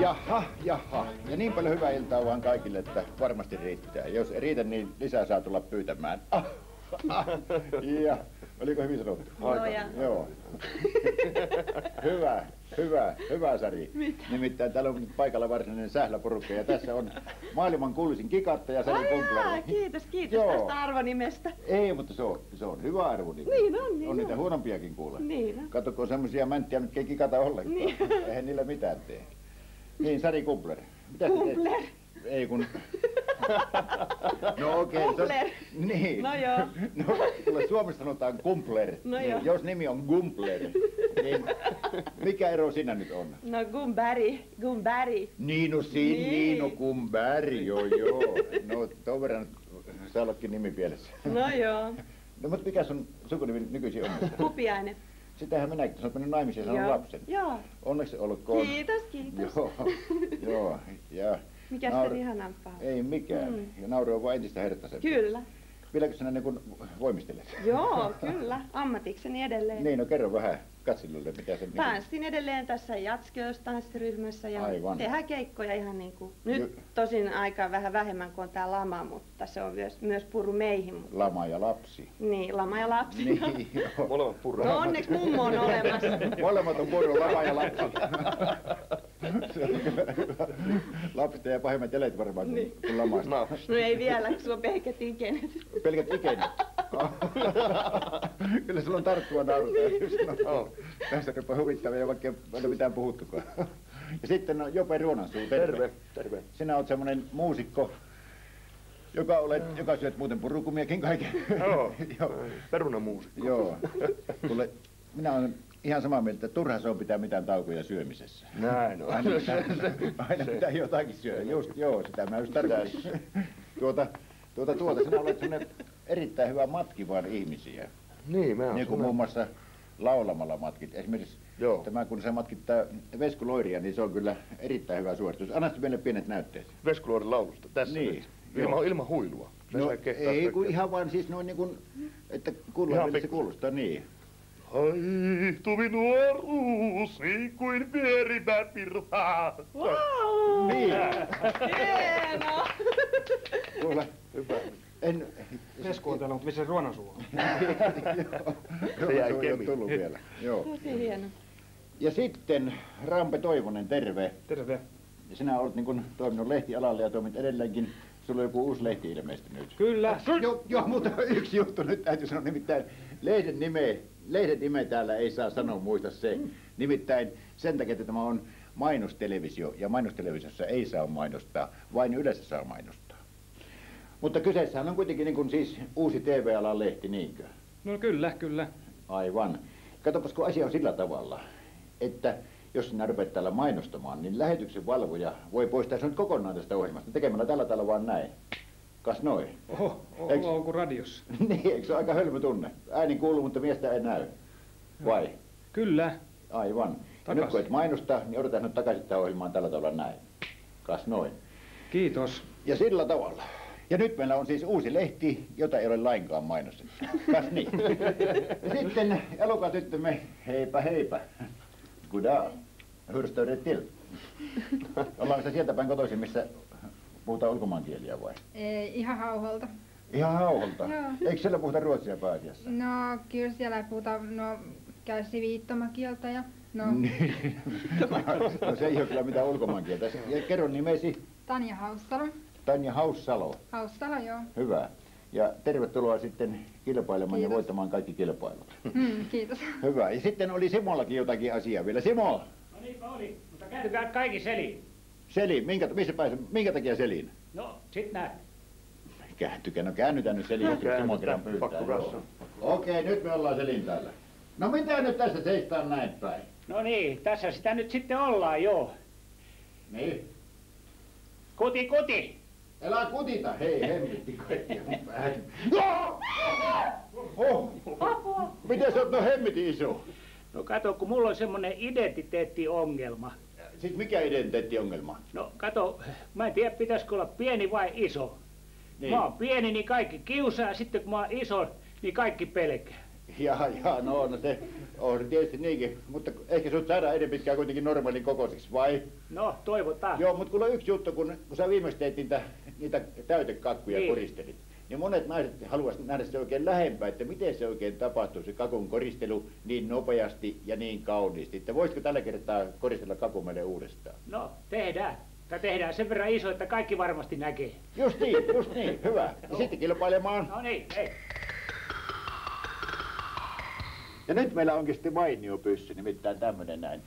Jaha, jaha. Ja niin paljon hyvää iltaa vaan kaikille, että varmasti riittää. Jos ei riitä, niin lisää saa tulla pyytämään. Ah, ah, ja, oliko hyvin sanottu? Joo, ja. Joo. hyvä, hyvä, hyvä Sari. Mitä? Nimittäin täällä on paikalla varsinainen sähläporukka ja tässä on maailman kuuluisin kikattaja Sari Ai jaa, Kunkleri. kiitos, kiitos Joo. tästä arvonimestä. Ei, mutta se on, se on hyvä arvonimi. Niin on, niin On niitä on. huonompiakin kuule. Niin on. Kato, kun on semmosia mänttiä, mitkä ei kikata ollenkaan. Niin. Eihän niillä mitään tee. Niin, Sari Kumpler. Mitä? Kumpler. Ei kun... No okei. Okay, Kumpler. Niin. No joo. No, kuule Suomessa sanotaan kumpler. No niin, joo. Jos nimi on Gumpler, niin mikä ero siinä nyt on? No Gumbäri, Gumbäri. Niin, no siinä, Niin. niin. no kumbäri, joo joo. No ton verran saa ollakin nimi pielessä. No joo. No mutta mikä sun sukunimi nykyisin on? Kupiainen. Sitähän minäkin, sä oot mennyt naimisiin ja saanut lapsen. Joo. Onneksi olkoon. Kiitos, kiitos. Joo, joo. Ja Mikä nauru- se ihanampaa? Ei mikään. Mm. Ja nauru on vain entistä herttaisempi. Kyllä. Vieläkö sinä niin kuin voimistelet? Joo, kyllä. Ammatikseni edelleen. Niin, no kerro vähän katsilijoille, mitä se... Tanssin edelleen tässä Jatskiös tanssiryhmässä ja Aivan. tehdään keikkoja ihan niin kuin, nyt Ju- tosin aika vähän vähemmän kuin on tää lama, mutta se on myös, myös puru meihin. Mutta, Lama ja lapsi. niin, lama ja lapsi. Niin, joo. Molemmat purra. No onneksi mummo on olemassa. Molemmat on purru, lama ja lapsi. Se on kyllä hyvä. Lapset ja pahimmat jäljet varmaan kuin, Niin. kuin lamasta. No, No ei vielä, kun sulla on pelkät ikenet. Pelkät ikenit. Kyllä sulla on tarttua nauru, täytyy sanoa. On. Tässä rupeaa huvittavia, ja vaikka ei ole mitään puhuttukaan. Ja sitten on Jope Ruonansuu, terve. terve, terve. Sinä olet semmoinen muusikko, joka, olet, joka syöt muuten purukumiakin kaiken. Joo, Joo. perunamuusikko. Joo. Kuule, minä olen ihan samaa mieltä, että turha se on pitää mitään taukoja syömisessä. Näin on. Aina pitää, aina pitää jotakin syödä. Just, joo, sitä mä just tarkoitin. Tuota, tuota, tuota, sinä olet semmoinen erittäin hyvä matkivan ihmisiä. Niin, mä oon Niin kuin muun muassa laulamalla matkit. Esimerkiksi Joo. tämä, kun sä matkittaa Vesku Loiria, niin se on kyllä erittäin hyvä suoritus. Anna sitten meille pienet näytteet. Veskuluoden laulusta tässä Niin, nyt. joo. Ilman, ilman huilua. No ei, kun ihan vaan siis noin niin kuin, että kuullaan se kuulostaa, niin. Haihtui nuoruus, niin kuin pierivä pirhaa. Wow! Niin, Hienoa! kuule, hyvä. En, Vesku on täällä, mutta missä se ruonansuu on? Joo, Se jäi jo kemiin. tullut vielä. Joo. Tosi hieno. Ja sitten Rampe Toivonen, terve. Terve. Ja sinä olet niin kuin toiminut lehtialalla ja toimit edelleenkin. Sulla on joku uusi lehti ilmestynyt. Kyllä. Joo, joo, mutta yksi juttu nyt täytyy sanoa, nimittäin lehden nime, lehden nime täällä ei saa sanoa, muista se. Nimittäin sen takia, että tämä on mainostelevisio, ja mainostelevisiossa ei saa mainostaa, vain yleensä saa mainostaa. Mutta kyseessähän on kuitenkin niin kuin siis uusi TV-alan lehti, niinkö? No kyllä, kyllä. Aivan. Katsopas, kun asia on sillä tavalla, että jos sinä rupeat täällä mainostamaan, niin lähetyksen valvoja voi poistaa sinut kokonaan tästä ohjelmasta tekemällä tällä tavalla vaan näin. Kas noin. Oho, Eiks- on kuin radiossa. niin, eikö se ole aika hölmö tunne? Ääni kuuluu, mutta miestä ei näy. Vai? Kyllä. Aivan. Ja nyt kun et mainosta, niin odotan nyt takaisin tähän ohjelmaan tällä tavalla näin. Kas noin. Kiitos. Ja sillä tavalla. Ja nyt meillä on siis uusi lehti, jota ei ole lainkaan mainostettu. Kas niin. Sitten elokatyttömme, heipä heipä. Goddag. Hur står det till? Ollaanko sieltä päin kotoisin, missä puhutaan ulkomaankieliä vai? Ei, ihan hauholta. Ihan hauholta. Joo. Eikö siellä puhuta ruotsia pääasiassa? No, kyllä siellä puhutaan, no, käy viittomakieltä ja no, Niin. no se ei ole kyllä mitään ulkomaankieltä. Ja kerro nimesi. Tanja Haussalo. Tanja Haussalo. Haussalo, joo. Hyvä. Ja tervetuloa sitten kilpailemaan ja Kiitos. voittamaan kaikki kilpailut. Mm, kiitos. Hyvä. Ja sitten oli Simollakin jotakin asiaa vielä. Simo, No niinpä oli, mutta kääntykää kaikki seliin. Selin, minkä, missä pääsen, minkä takia Selin? No, sit näet. Kääntykää, no käännytään nyt Selin, jos Simo Käännytään, kerran pyytää. Okei, nyt me ollaan Selin täällä. No mitä nyt tässä seistaan näin päin? No niin, tässä sitä nyt sitten ollaan, joo. Niin. Kuti, kuti! Älä kutita, hei hemmetti kaikkia mun päähän. Oh, Apua! miten sä oot no hemmetin iso? No kato, kun mulla on semmonen identiteettiongelma. Siis mikä identiteettiongelma? No kato, mä en tiedä pitäisikö olla pieni vai iso. Niin. Mä oon pieni, niin kaikki kiusaa, sitten kun mä oon iso, niin kaikki pelkää. Ja, ja no, no se on tietysti niinkin, mutta ehkä sut saadaan ennen pitkään kuitenkin normaalin kokoiseksi, vai? No, toivotaan. Joo, mutta kuule yksi juttu, kun, kun sä viimeksi teit niitä, niitä täytekakkuja Niin. koristelit, niin monet naiset haluaisivat nähdä se oikein lähempää, että miten se oikein tapahtuu, se kakun koristelu niin nopeasti ja niin kauniisti. Että voisitko tällä kertaa koristella kakun meille uudestaan? No, tehdään. Tai tehdään sen verran iso, että kaikki varmasti näkee. Just niin, just niin, hyvä. Ja sitten kilpailemaan. No niin, hei. Ja nyt meillä onkin sitten mainio pyssy, nimittäin tämmönen näin.